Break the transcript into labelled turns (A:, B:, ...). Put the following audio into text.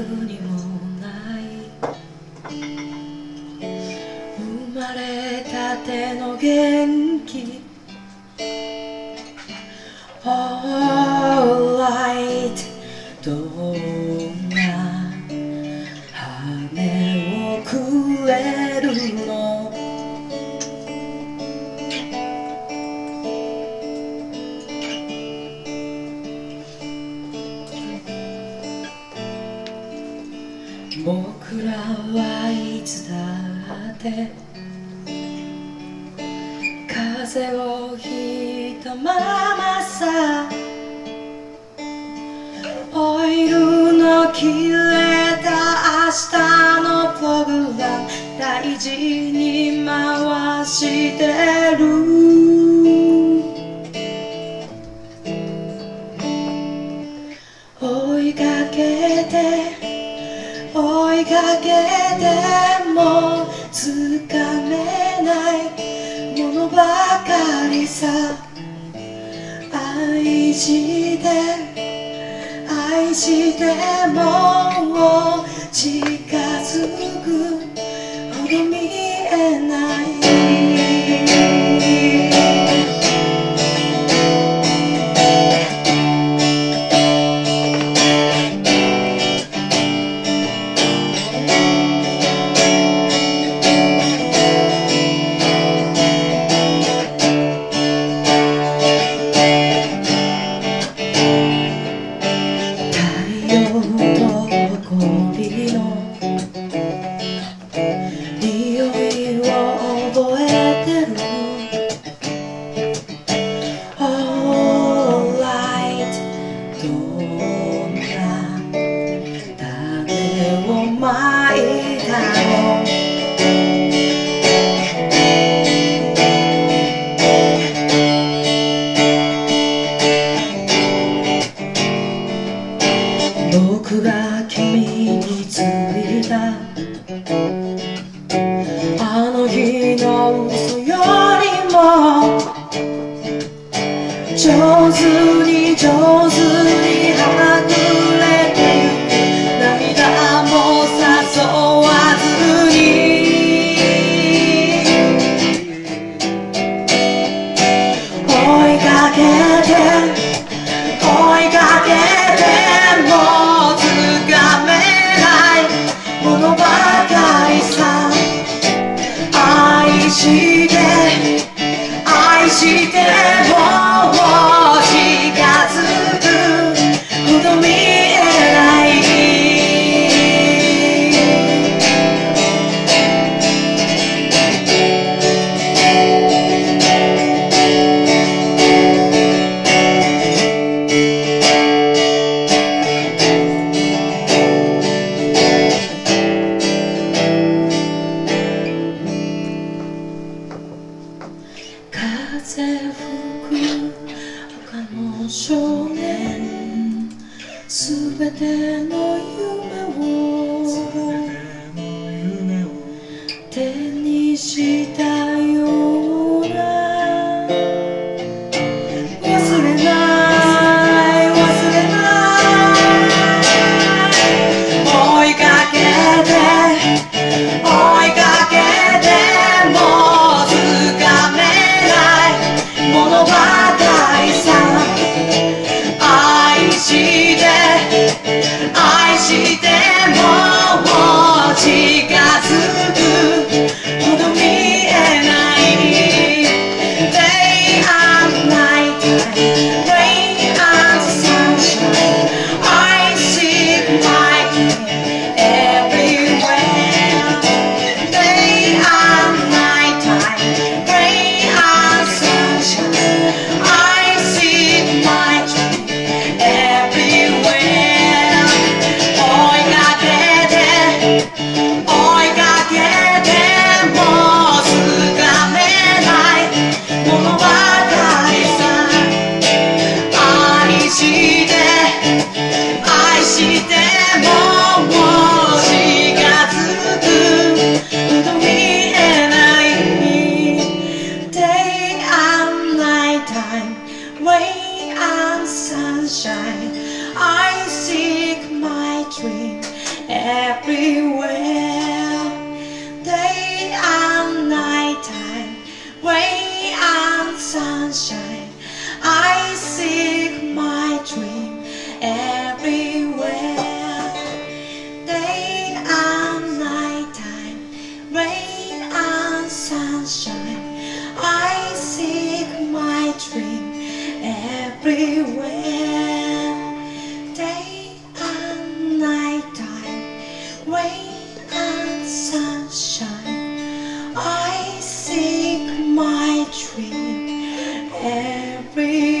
A: にもない。生まれたての元気。Alright どう僕らはいつだって風をひいたままさオイルの切れた明日のプログラム大事に回して追いかけてもつかめないものばかりさ。愛して愛しても近づく僕が君についたあの日の嘘よりも上手に上手に she 少年。すべての夢。everywhere. Day and Rain and sunshine. I seek my dream everywhere. Day and Rain and sunshine. I seek my dream everywhere. dream every